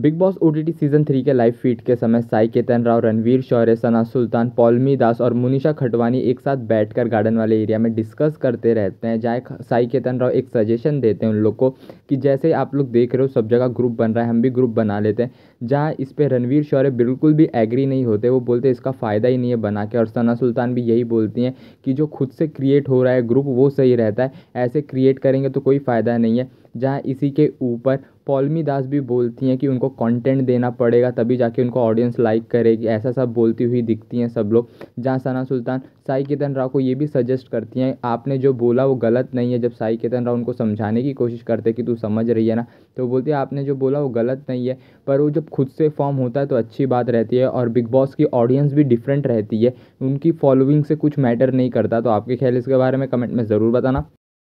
Bigg Boss O T T season three के live feed के समय साई केतन राव, रणवीर शौर्य, सना सुल्तान पौलमी दास और मुनिषा खटवानी एक साथ बैठकर गार्डन वाले एरिया में डिस्कस करते रहते हैं। जहाँ साई केतन राव एक सजेशन देते हैं उन लोग को कि जैसे आप लोग देख रहे हो, सब जगह ग्रुप बन रहा है, हम भी ग्रुप बना लेते हैं। जहाँ इस पर रणवीर शौर्य बिल्कुल भी एग्री नहीं होते, वो बोलते इसका फ़ायदा ही नहीं है बना के। और सना सुल्तान भी यही बोलती हैं कि जो खुद से क्रिएट हो रहा है ग्रुप वो सही रहता है। ऐसे क्रिएट करेंगे तो कोई फ़ायदा नहीं है। जहाँ इसी के ऊपर पौलमी दास भी बोलती हैं कि उनको कंटेंट देना पड़ेगा, तभी जाके उनको ऑडियंस लाइक करेगी। ऐसा सब बोलती हुई दिखती हैं सब लोग। जहाँ सना सुल्तान साई केतन राव को ये भी सजेस्ट करती हैं, आपने जो बोला वो गलत नहीं है। जब साई केतन राव उनको समझाने की कोशिश करते कि तू समझ रही है ना तो बोलती है, आपने जो बोला वो गलत नहीं है। पर वो जब खुद से फॉर्म होता है तो अच्छी बात रहती है और बिग बॉस की ऑडियंस भी डिफरेंट रहती है। उनकी फॉलोइंग से कुछ मैटर नहीं करता। तो आपके ख्याल इसके बारे में कमेंट में ज़रूर बताना।